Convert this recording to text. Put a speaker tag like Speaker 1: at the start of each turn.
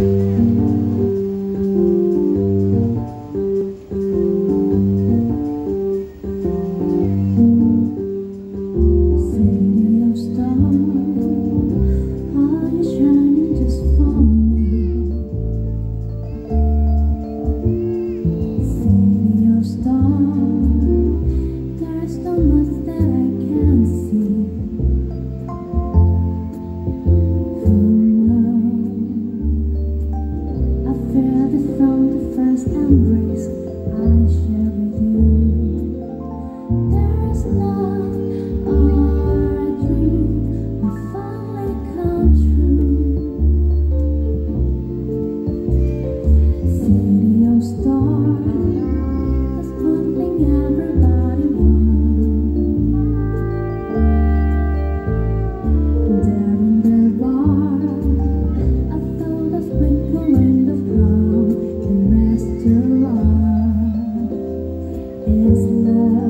Speaker 1: you is love.